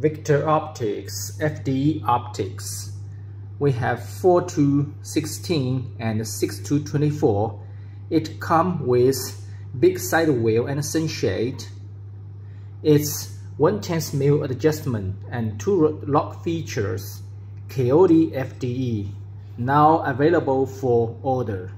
VictOptics, FDE Optics. We have 4 to 16 and 6 to 24. It comes with big side wheel and sunshade. It's 1 mil adjustment and two lock features. Coyote FDE, now available for order.